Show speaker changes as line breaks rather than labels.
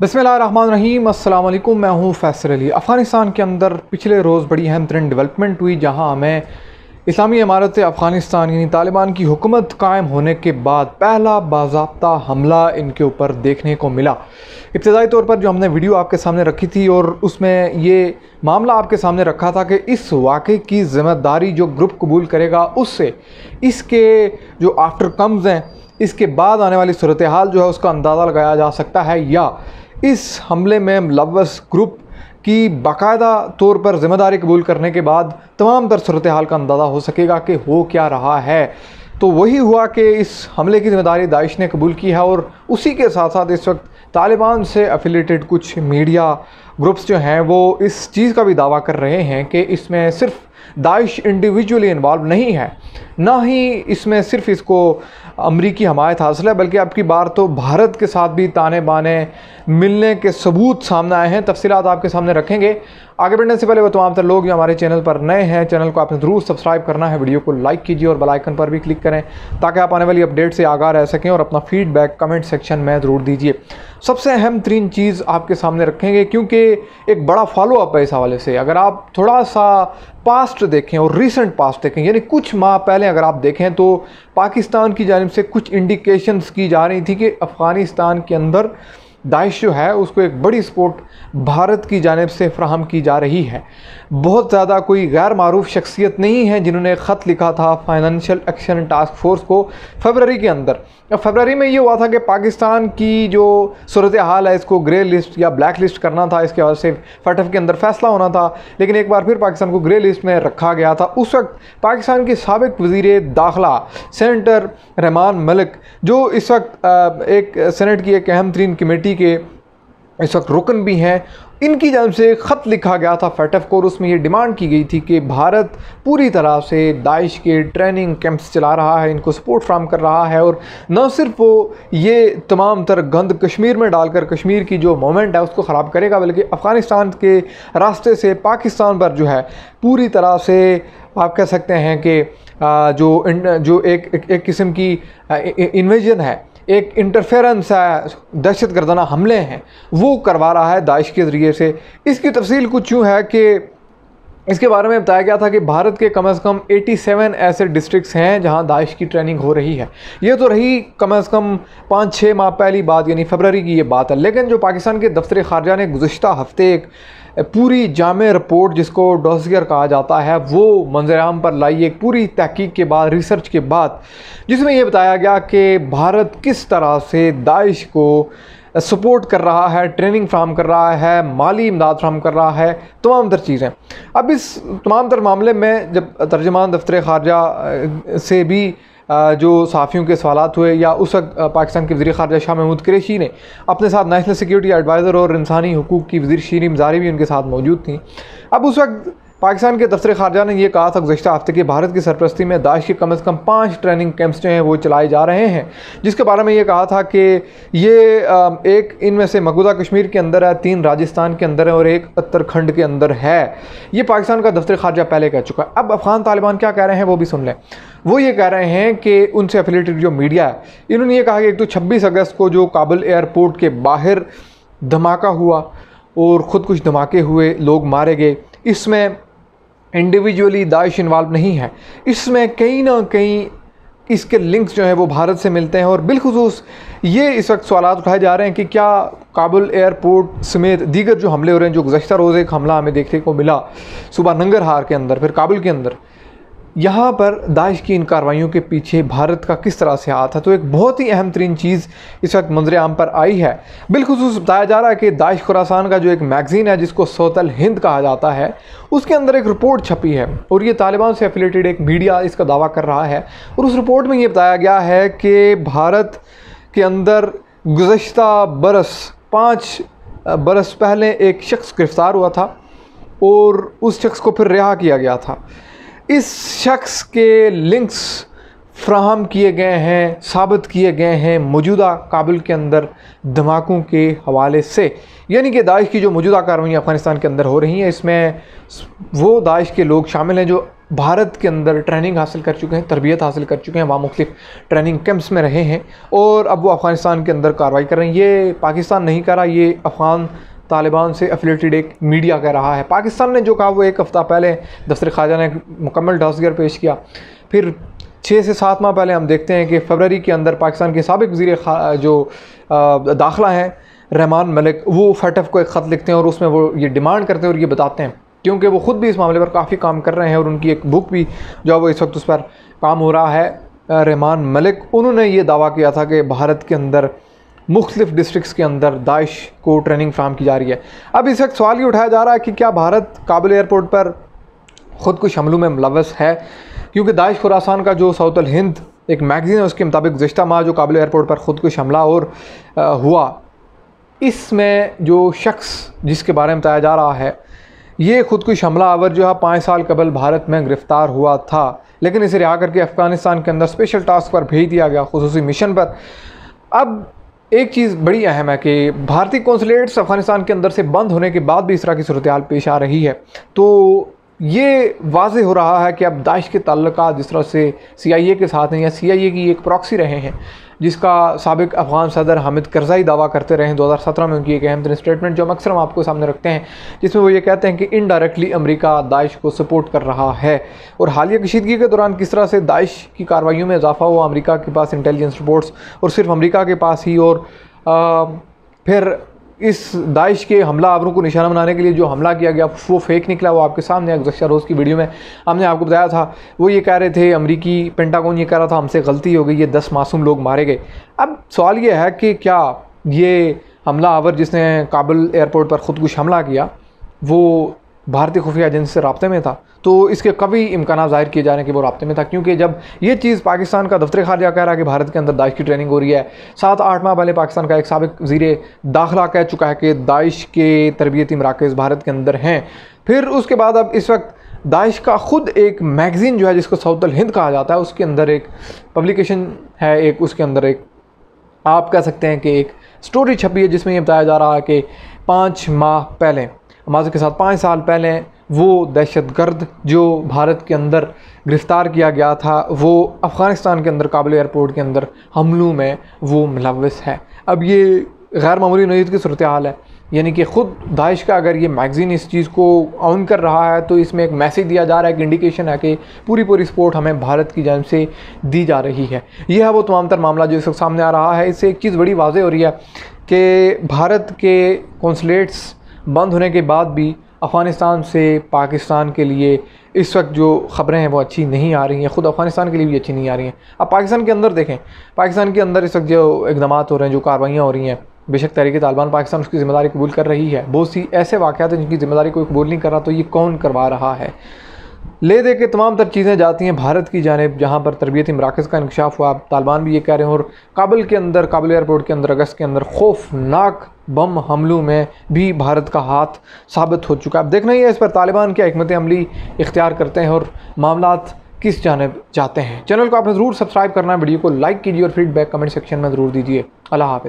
बसमीम अल्लाम मैं हूँ फैसल अली। अफ़गानिस्तान के अंदर पिछले रोज़ बड़ी अहम तरीन डेवलपमेंट हुई, जहाँ हमें इस्लामी इमारत अफ़गानिस्तान, यानी तालिबान की हुकूमत कायम होने के बाद पहला बाबा हमला इनके ऊपर देखने को मिला। इब्तदाई तौर पर जो हमने वीडियो आपके सामने रखी थी, और उसमें ये मामला आपके सामने रखा था कि इस वाक़े की ज़िम्मेदारी जो ग्रुप कबूल करेगा, उससे इसके जो आफ्टर कम्स हैं, इसके बाद आने वाली सूरत हाल जो है, उसका अंदाज़ा लगाया जा सकता है या इस हमले में मुलवस ग्रुप की बाकायदा तौर पर ज़िम्मेदारी कबूल करने के बाद तमाम तर सूरत हाल का अंदाज़ा हो सकेगा कि हो क्या रहा है। तो वही हुआ कि इस हमले की ज़िम्मेदारी दाइश ने कबूल की है और उसी के साथ साथ इस वक्त तालिबान से अफिलेटेड कुछ मीडिया ग्रुप्स जो हैं, वो इस चीज़ का भी दावा कर रहे हैं कि इसमें सिर्फ़ दाइश इंडिविजुअली इन्वॉल्व नहीं है। ना ही इसमें सिर्फ़ इसको अमरीकी हमायत हासिल है, बल्कि अब की बार तो भारत के साथ भी ताने बाने मिलने के सबूत सामने आए हैं। तफसीत आपके सामने रखेंगे। आगे बढ़ने से पहले वो तमाम तर लोग जो हमारे चैनल पर नए हैं, चैनल को आपने ज़रूर सब्सक्राइब करना है। वीडियो को लाइक कीजिए और बेलाइकन पर भी क्लिक करें, ताकि आप आने वाली अपडेट से आगाह रह सकें और अपना फीडबैक कमेंट सेक्शन में ज़रूर दीजिए। सबसे अहम तरीन चीज़ आपके सामने रखेंगे, क्योंकि एक बड़ा फॉलोअप है इस हवाले से। अगर आप थोड़ा सा पास्ट देखें और रिसेंट पास्ट देखें, यानी कुछ माह पहले अगर आप देखें तो पाकिस्तान की जानब से कुछ इंडिकेशंस की जा रही थी कि अफ़गानिस्तान के अंदर दाइश जो है, उसको एक बड़ी सपोर्ट भारत की जानब से फ्राहम की जा रही है। बहुत ज़्यादा कोई गैर मरूफ शख्सियत नहीं है जिन्होंने ख़त लिखा था फाइनेंशियल एक्शन टास्क फोर्स को फरवरी के अंदर। फरवरी में ये हुआ था कि पाकिस्तान की जो सूरत हाल है, इसको ग्रे लिस्ट या ब्लैक लिस्ट करना था। इसके वजह से फटफ के अंदर फैसला होना था, लेकिन एक बार फिर पाकिस्तान को ग्रे लिस्ट में रखा गया था। उस वक्त पाकिस्तान के सबक वज़ीर दाखिला सेनेटर रहमान मलिक, जो इस वक्त एक सेनेट की एक अहम तरीन कमेटी के इस वक्त रुकन भी हैं। इनकी जानब से ख़त लिखा गया था फैटफ को और उसमें ये डिमांड की गई थी कि भारत पूरी तरह से दाइश के ट्रेनिंग कैंप्स चला रहा है इनको सपोर्ट फ्राम कर रहा है और न सिर्फ़ वो ये तमाम तर गंद कश्मीर में डालकर कश्मीर की जो मोमेंट है उसको ख़राब करेगा बल्कि अफ़गानिस्तान के रास्ते से पाकिस्तान पर जो है पूरी तरह से आप कह सकते हैं कि जो जो एक एक, एक किस्म की इन्वेजन है। एक इंटरफेरेंस है, दहशत गर्दाना हमले हैं, वो करवा रहा है दाइश के ज़रिए से। इसकी तफसील कुछ यूँ है कि इसके बारे में बताया गया था कि भारत के कम अज़ कम 87 ऐसे डिस्ट्रिक्ट्स हैं जहाँ दाइश की ट्रेनिंग हो रही है। ये तो रही कम अज़ कम पाँच छः माह पहली बात, यानी फरवरी की ये बात है। लेकिन जो पाकिस्तान के दफ्तर खारजा ने गुज्त हफ़्ते एक पूरी जाम रिपोर्ट जिसको डॉसियर कहा जाता है, वो मंजराम पर लाई एक पूरी तहकीक के बाद, रिसर्च के बाद, जिसमें यह बताया गया कि भारत किस तरह से दाइश को सपोर्ट कर रहा है, ट्रेनिंग फ्राहम कर रहा है, माली इमदाद फ्राहम कर रहा है तमाम तर चीज़ें। अब इस तमाम तर मामले में जब तर्जमान दफ्तर खारजा से भी जो सहाफ़ियों के सवाल हुए या उस वक्त पाकिस्तान के वजी खारजा शाह महमूद क्रेशी ने अपने साथ नेशनल सिक्योरिटी एडवाइज़र और इंसानी हकूक़ की वजी शीरी मजारी भी उनके साथ मौजूद थी। अब उस वक्त पाकिस्तान के दफ्तर खारजा ने यह कहा था, गुजशत हफ़्ते कि भारत की सरपरस्ती में दाश के कम अज़ कम पाँच ट्रेनिंग कैंप्स जो हैं वो चलाए जा रहे हैं, जिसके बारे में ये कहा था कि ये एक इनमें से मकबूदा कश्मीर के अंदर है, तीन राजस्थान के अंदर है और एक उत्तराखंड के अंदर है। ये पाकिस्तान का दफ्तर खारजा पहले कह चुका है। अब अफगान तालिबान क्या कह रहे हैं वो भी सुन लें। वो ये कह रहे हैं कि उनसे एफिलेटेड जो मीडिया है, इन्होंने ये कहा कि एक तो छब्बीस अगस्त को जो काबुल एयरपोर्ट के बाहर धमाका हुआ और ख़ुद कुछ धमाके हुए, लोग मारे गए। इसमें इंडिविजुअली दाइश इन्वॉल्व नहीं है। इसमें कहीं ना कहीं इसके लिंक्स जो हैं वो भारत से मिलते हैं और बिलखसूस ये इस वक्त सवाल उठाए जा रहे हैं कि क्या काबुल एयरपोर्ट समेत दीगर जो हमले हो रहे हैं, जो गुजशत रोज़ एक हमला हमें देखने को मिला, सुबह नंगरहार के अंदर, फिर काबुल के अंदर यहाँ पर दाइश की इन कार्रवाइयों के पीछे भारत का किस तरह से हाथ है? तो एक बहुत ही अहम तरीन चीज़ इस वक्त मंजर आम पर आई है। बिलखसूस बताया जा रहा है कि दाइश खुरासान का जो एक मैगज़ीन है, जिसको सोतल हिंद कहा जाता है, उसके अंदर एक रिपोर्ट छपी है और ये तालिबान से एफिलेटेड एक मीडिया इसका दावा कर रहा है और उस रिपोर्ट में ये बताया गया है कि भारत के अंदर गुज्त बरस, पाँच बरस पहले एक शख्स गिरफ़्तार हुआ था और उस शख्स को फिर रिहा किया गया था। इस शख्स के लिंक्स फ्राहम किए गए हैं, साबित किए गए हैं मौजूदा काबुल के अंदर धमाकों के हवाले से। यानी कि दाइश की जो मौजूदा कार्रवाई अफ़गानिस्तान के अंदर हो रही हैं, इसमें वो दाइश के लोग शामिल हैं जो भारत के अंदर ट्रेनिंग हासिल कर चुके हैं, तरबियत हासिल कर चुके हैं, वहाँ मुख्तफ ट्रेनिंग कैंप्स में रहे हैं और अब वो अफ़गानिस्तान के अंदर कार्रवाई कर रहे हैं। ये पाकिस्तान नहीं कर रहा, ये अफ़गान तालिबान से एफिलेटेड एक मीडिया कह रहा है। पाकिस्तान ने जो कहा, वो एक हफ़्ता पहले दफ्तर ख्वाजा ने मुकम्मल डॉसगर पेश किया। फिर छः से सात माह पहले हम देखते हैं कि फरवरी के अंदर पाकिस्तान के सबक वज़ी जो दाखिला हैं, रहमान मलिक, वो फटफ को एक ख़त लिखते हैं और उसमें वो ये डिमांड करते हैं और ये बताते हैं। क्योंकि वो ख़ुद भी इस मामले पर काफ़ी काम कर रहे हैं और उनकी एक बुक भी जो है वो इस वक्त उस पर काम हो रहा है। रहमान मलिक, उन्होंने ये दावा किया था कि भारत के अंदर मुख्तलिफ़ डिस्ट्रिक्स के अंदर दाइश को ट्रेनिंग फ्राहम की जा रही है। अब इस वक्त सवाल ये उठाया जा रहा है कि क्या भारत काबुल एयरपोर्ट पर ख़ुद कुछ हमलों में मुलवस है? क्योंकि दाइश खुरासान का जो सऊतल हिंद एक मैगज़ीन है उसके मुताबिक गुज्त माह जो काबुल एयरपोर्ट पर ख़ुद कुछ हमला और आ, हुआ। इसमें जो शख्स जिसके बारे में बताया जा रहा है ये खुद कुछ हमला आवर जो है पाँच साल कबल भारत में गिरफ़्तार हुआ था। लेकिन इसे रिहा करके अफ़गानिस्तान के अंदर स्पेशल टास्क पर भेज दिया गया खसूस मिशन पर। अब एक चीज़ बड़ी अहम है कि भारतीय कौंसलेट्स अफ़गानिस्तान के अंदर से बंद होने के बाद भी इस तरह की सूरत पेश आ रही है। तो ये वाज हो रहा है कि अब दाइश के तल्लक जिस तरह से सी आई ए के साथ हैं या सी आई ए की एक प्रॉक्सी रहे हैं जिसका सबक अफ़गान सदर हामिद करज़ाई दावा करते रहे दो हज़ार सत्रह में उनकी एक अहम तरीन स्टेटमेंट जो हम अक्सर हम आपको सामने रखते हैं जिसमें वो ये कहते हैं कि इनडायरेक्टली अमरीका दाइश को सपोर्ट कर रहा है। और हालिया कशीदगी के दौरान किस तरह से दाइश की कार्रवाइयों में इजाफा हुआ अमरीका के पास इंटेलिजेंस रिपोर्ट्स और सिर्फ़ अमरीका के पास ही और आ, फिर इस दाइश के हमला आवरों को निशाना बनाने के लिए जो हमला किया गया, वो फेक निकला, वो आपके सामने गुजशा रोज़ की वीडियो में हमने आपको बताया था। वो ये कह रहे थे, अमरीकी पेंटागोन ये कह रहा था, हमसे गलती हो गई, ये दस मासूम लोग मारे गए। अब सवाल ये है कि क्या ये हमला आवर जिसने काबुल एयरपोर्ट पर ख़ुदकुश हमला किया, वो भारतीय खुफिया एजेंसी से रबते में था तो इसके कभी इम्कान ज़ाहिर किए जाने के वो रबते में था, क्योंकि जब ये चीज़ पाकिस्तान का दफ्तर खारजा कह रहा है कि भारत के अंदर दाइश की ट्रेनिंग हो रही है सात आठ माह पहले पाकिस्तान का एक सबक ज़ीर दाखिला कह चुका है कि दाइश के तरबियती मराकज़ भारत के अंदर हैं। फिर उसके बाद अब इस वक्त दाइश का ख़ुद एक मैगज़ीन जो है, जिसको सऊतल हिंद कहा जाता है, उसके अंदर एक पब्लिकेशन है, एक उसके अंदर एक आप कह सकते हैं कि एक स्टोरी छपी है, जिसमें ये बताया जा रहा है कि पाँच माह पहले माजू के साथ पाँच साल पहले वो दहशत गर्द जो भारत के अंदर गिरफ़्तार किया गया था, वो अफ़गानिस्तान के अंदर काबुल एयरपोर्ट के अंदर हमलों में वो मुलवस है। अब ये गैर मामूली नोयत की सूरत हाल है, यानी कि ख़ुद दाइश का अगर ये मैगज़ीन इस चीज़ को ऑन कर रहा है तो इसमें एक मैसेज दिया जा रहा है, एक इंडिकेशन है कि पूरी पूरी सपोर्ट हमें भारत की जानब से दी जा रही है। यह है वो तमाम तर मामला जो इस वक्त सामने आ रहा है। इससे एक चीज़ बड़ी वाजह हो रही है कि भारत के कौंसलेट्स बंद होने के बाद भी अफ़गानिस्तान से पाकिस्तान के लिए इस वक्त जो ख़बरें हैं वो अच्छी नहीं आ रही हैं। ख़ुद अफ़गानिस्तान के लिए भी अच्छी नहीं आ रही हैं। अब पाकिस्तान के अंदर देखें, पाकिस्तान के अंदर इस वक्त जो इकदाम हो रहे हैं, जो कार्रवाइयाँ हो रही हैं, बेशक तहरीक तालिबान पाकिस्तान उसकी ज़िम्मेदारी कबूल कर रही है। बहुत सी ऐसे वाक़ात हैं जिनकी ज़िम्मेदारी कोई कबूल नहीं कर रहा तो ये कौन करवा रहा है? ले दे के तमाम तर चीज़ें जाती हैं भारत की जानब, जहाँ पर तरबियती मराकज़ का इंकशाफ हुआ। तालिबान भी ये कह रहे हैं, और काबुल के अंदर, काबुल एयरपोर्ट के अंदर, अगस्त के अंदर, खौफनाक बम हमलों में भी भारत का हाथ साबित हो चुका है। अब देखना ही है, इस पर तालिबान के हमत अमली इख्तियार करते हैं और मामला किस जानब जाते हैं। चैनल को आपने ज़रूर सब्सक्राइब करना वीडियो को लाइक कीजिए और फीडबैक कमेंट सेक्शन में ज़रूर दीजिए। अल्लाह हाफ़